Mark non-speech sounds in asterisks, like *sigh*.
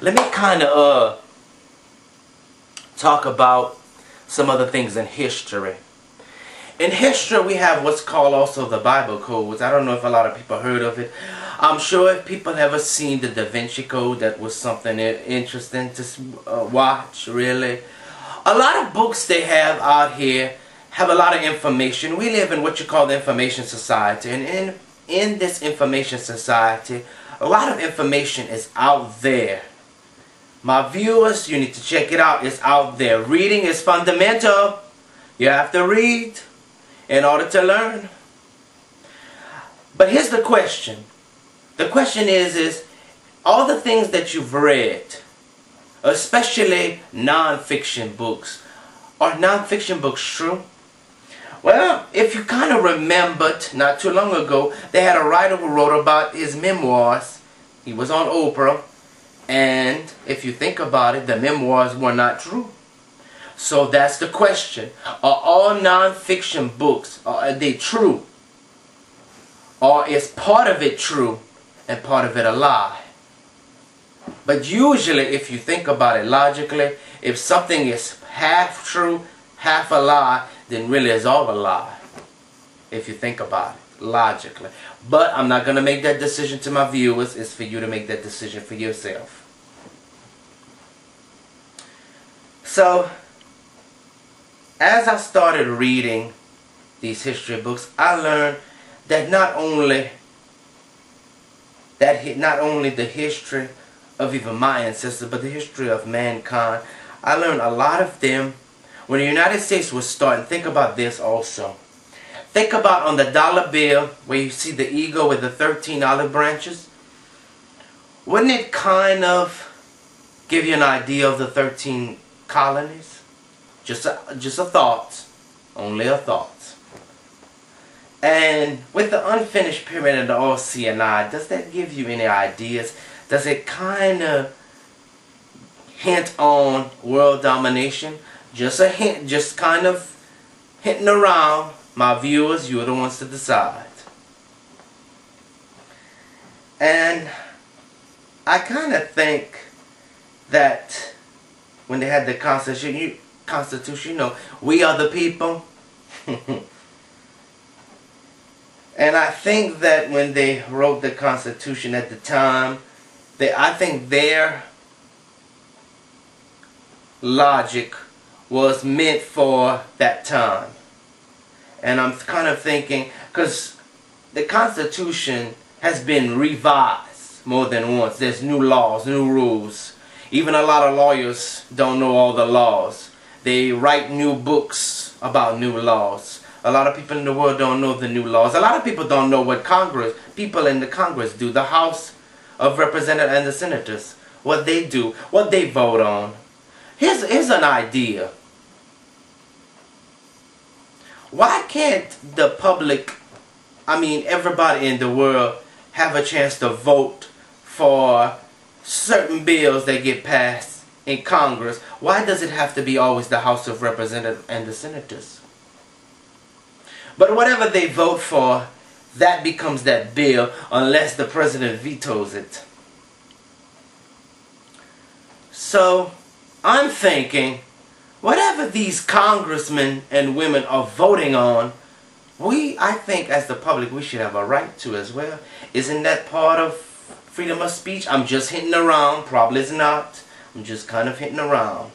let me kind of uh talk about some other things in history. In history, we have what's called also the Bible codes. I don't know if a lot of people heard of it. I'm sure if people ever seen the Da Vinci Code, that was something interesting to uh, watch, really. A lot of books they have out here have a lot of information. We live in what you call the information society. And in, in this information society, a lot of information is out there. My viewers, you need to check it out. It's out there. Reading is fundamental. You have to read in order to learn. But here's the question. The question is, is all the things that you've read, especially non-fiction books, are non-fiction books true? Well, if you kind of remembered, not too long ago, they had a writer who wrote about his memoirs. He was on Oprah. And if you think about it, the memoirs were not true. So that's the question. Are all nonfiction books, are they true? Or is part of it true and part of it a lie? But usually, if you think about it logically, if something is half true, half a lie, then really it's all a lie. If you think about it logically. But I'm not going to make that decision to my viewers. It's for you to make that decision for yourself. So, as I started reading these history books, I learned that not only that not only the history of even my ancestors, but the history of mankind. I learned a lot of them when the United States was starting. Think about this also. Think about on the dollar bill where you see the eagle with the 13 olive branches. Wouldn't it kind of give you an idea of the 13 colonies? Just a, just a thought. Only a thought. And with the unfinished pyramid of the Oceanide, does that give you any ideas? Does it kind of hint on world domination? Just a hint, just kind of hinting around. My viewers, you're the ones to decide. And I kind of think that when they had the Constitution, you, Constitution, you know, we are the people. *laughs* and I think that when they wrote the Constitution at the time, they, I think their logic was meant for that time. And I'm kind of thinking, because the Constitution has been revised more than once. There's new laws, new rules. Even a lot of lawyers don't know all the laws. They write new books about new laws. A lot of people in the world don't know the new laws. A lot of people don't know what Congress, people in the Congress do. The House of Representatives and the Senators. What they do. What they vote on. Here's, here's an idea. Why can't the public, I mean everybody in the world, have a chance to vote for certain bills that get passed in Congress, why does it have to be always the House of Representatives and the Senators? But whatever they vote for, that becomes that bill unless the president vetoes it. So, I'm thinking, whatever these congressmen and women are voting on, we, I think, as the public, we should have a right to as well. Isn't that part of freedom of speech? I'm just hitting around, probably is not. I'm just kind of hitting around.